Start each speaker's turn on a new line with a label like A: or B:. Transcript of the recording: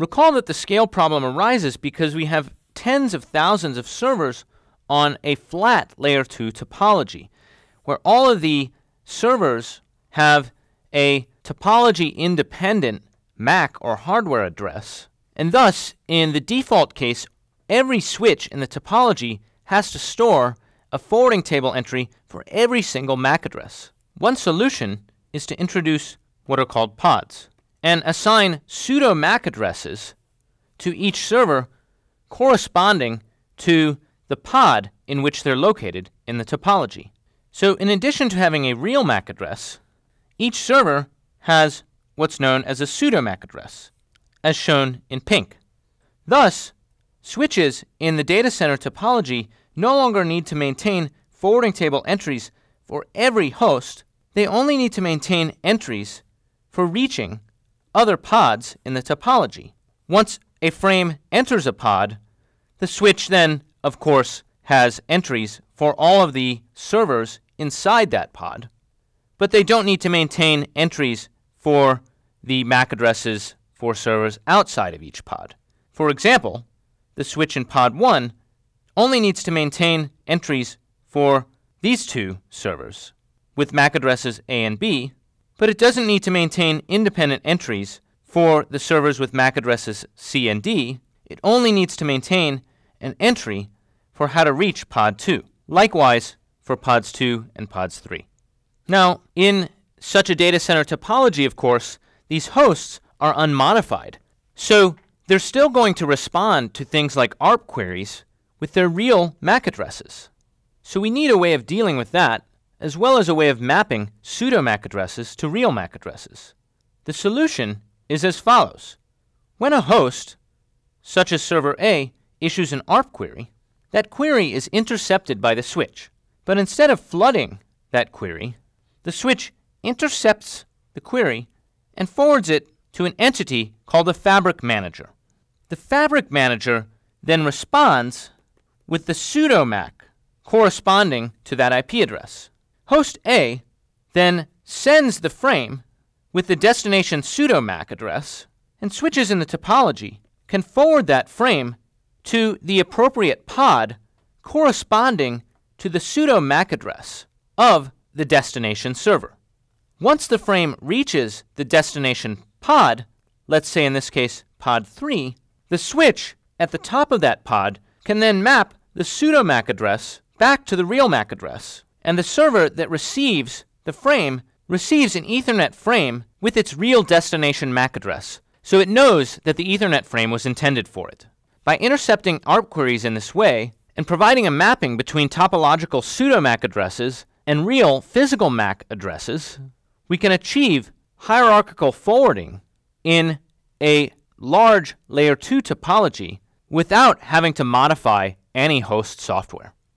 A: Recall that the scale problem arises because we have tens of thousands of servers on a flat layer 2 topology, where all of the servers have a topology independent MAC or hardware address. And thus, in the default case, every switch in the topology has to store a forwarding table entry for every single MAC address. One solution is to introduce what are called pods and assign pseudo MAC addresses to each server corresponding to the pod in which they're located in the topology. So, in addition to having a real MAC address, each server has what's known as a pseudo MAC address, as shown in pink. Thus, switches in the data center topology no longer need to maintain forwarding table entries for every host, they only need to maintain entries for reaching other pods in the topology. Once a frame enters a pod, the switch then, of course, has entries for all of the servers inside that pod, but they don't need to maintain entries for the MAC addresses for servers outside of each pod. For example, the switch in pod 1 only needs to maintain entries for these two servers with MAC addresses A and B, but it doesn't need to maintain independent entries for the servers with MAC addresses C and D. It only needs to maintain an entry for how to reach pod 2. Likewise for pods 2 and pods 3. Now, in such a data center topology, of course, these hosts are unmodified. So they're still going to respond to things like ARP queries with their real MAC addresses. So we need a way of dealing with that, as well as a way of mapping pseudo MAC addresses to real MAC addresses. The solution is as follows. When a host, such as server A, issues an ARP query, that query is intercepted by the switch. But instead of flooding that query, the switch intercepts the query and forwards it to an entity called a fabric manager. The fabric manager then responds with the pseudo MAC corresponding to that IP address. Host A then sends the frame with the destination pseudo MAC address, and switches in the topology can forward that frame to the appropriate pod corresponding to the pseudo MAC address of the destination server. Once the frame reaches the destination pod, let's say in this case pod 3, the switch at the top of that pod can then map the pseudo MAC address back to the real MAC address. And the server that receives the frame receives an Ethernet frame with its real destination MAC address, so it knows that the Ethernet frame was intended for it. By intercepting ARP queries in this way, and providing a mapping between topological pseudo MAC addresses and real physical MAC addresses, we can achieve hierarchical forwarding in a large layer 2 topology without having to modify any host software.